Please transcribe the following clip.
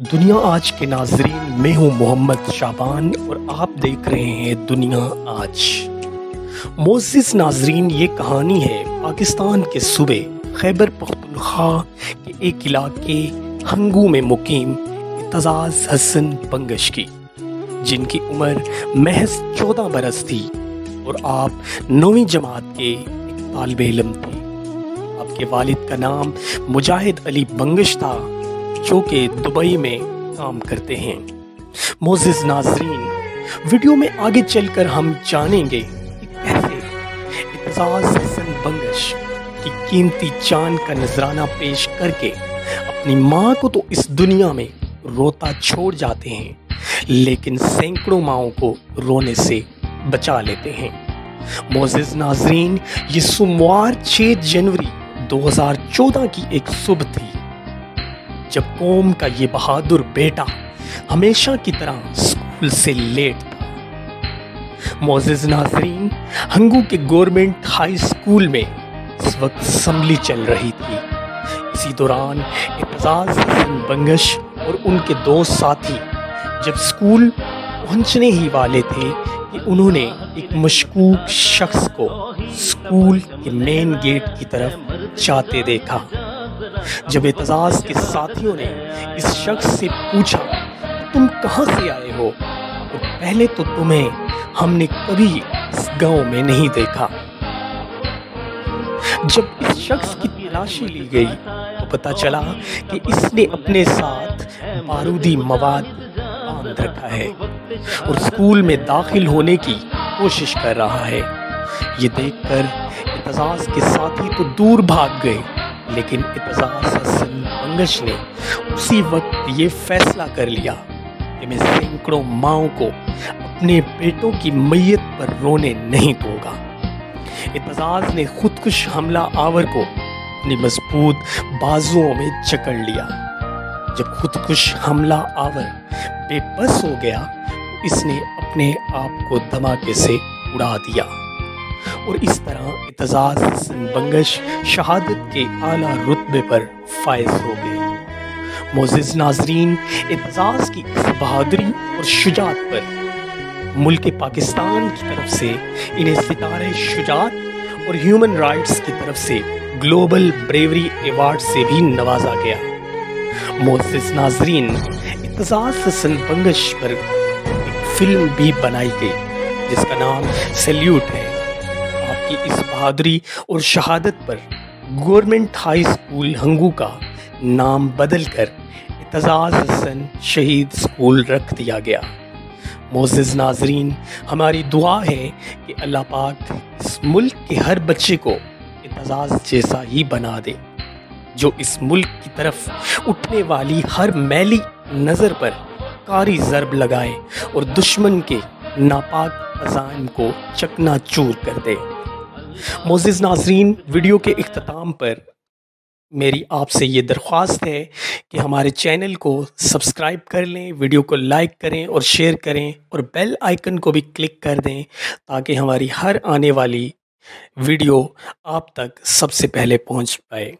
दुनिया आज के नाजरीन, मैं हूँ मोहम्मद शाबान और आप देख रहे हैं दुनिया आज। मोजिस नाजरीन, ये कहानी है पाकिस्तान के सूबे खैबर पख्तूनख्वा के एक इलाके हंगू में मुकीम एतजाज़ हसन बंगश की, जिनकी उम्र महज चौदह बरस थी और आप नौवीं जमात के एक तालब इलम थे। आपके वालिद का नाम मुजाहिद अली बंगश था। जो कि दुबई में काम करते हैं। मोजिज नाजरीन, वीडियो में आगे चलकर हम जानेंगे कैसे बंगश की कीमती चाँद का नजराना पेश करके अपनी माँ को तो इस दुनिया में रोता छोड़ जाते हैं, लेकिन सैकड़ों माओं को रोने से बचा लेते हैं। मोजिज नाजरीन, ये सोमवार 6 जनवरी 2014 की एक सुबह थी। जब कौम का ये बहादुर बेटा हमेशा की तरह स्कूल से लेट था। मोजिज नाजरीन, हंगू के गवर्नमेंट हाई स्कूल में इस वक्त असम्बली चल रही थी। इसी दौरान हसन बंगश और उनके दो साथी जब स्कूल पहुँचने ही वाले थे कि उन्होंने एक मशकूक शख्स को स्कूल के मेन गेट की तरफ़ जाते देखा। जब एतजाज के साथियों ने इस शख्स से पूछा, तुम कहाँ से आए हो? तो पहले तो तुम्हें हमने कभी इस गाँव में नहीं देखा। जब इस शख्स की तलाशी ली गई तो पता चला कि इसने अपने साथ बारूदी मवाद बाँध रखा है और स्कूल में दाखिल होने की कोशिश कर रहा है। ये देखकर एतजाज के साथी तो दूर भाग गए। लेकिन बंगश ने उसी वक्त ये फैसला कर लिया कि मैं सैकड़ों माओं को अपने बेटों की मैयत पर रोने नहीं दूँगा। इतजाज ने खुदकुश हमला आवर को अपनी मज़बूत बाजुओं में जकड़ लिया। जब खुदकुश हमला आवर बेबस हो गया तो इसने अपने आप को धमाके से उड़ा दिया। और इस तरह बंगश, शहादत के आला रुतबे पर फायज हो गए। मोजिज नाजरीन इतजाज की इस बहादुरी और शुजात पर मुल्क पाकिस्तान की तरफ़ से, इन्हें सितारे शुजात और ह्यूमन राइट्स की तरफ़ से ग्लोबल ब्रेवरी अवार्ड से भी नवाजा गया। मोजिज नाजरीन इतजाज हसन बंगश पर एक फ़िल्म भी बनाई गई, जिसका नाम सल्यूट है। की इस बहादुरी और शहादत पर गवर्नमेंट हाई स्कूल हंगू का नाम बदलकर इतजाज हसन शहीद स्कूल रख दिया गया। मोजिज नाजरीन, हमारी दुआ है कि अल्लाह पाक इस मुल्क के हर बच्चे को इतजाज जैसा ही बना दे, जो इस मुल्क की तरफ़ उठने वाली हर मैली नज़र पर कारी ज़रब लगाए और दुश्मन के नापाक अजाइम को चकना चूर कर दे। मोजिज़ नाजरीन, वीडियो के अख्ताम पर मेरी आपसे ये दरख्वास्त है कि हमारे चैनल को सब्सक्राइब कर लें, वीडियो को लाइक करें और शेयर करें और बेल आइकन को भी क्लिक कर दें ताकि हमारी हर आने वाली वीडियो आप तक सबसे पहले पहुँच पाए।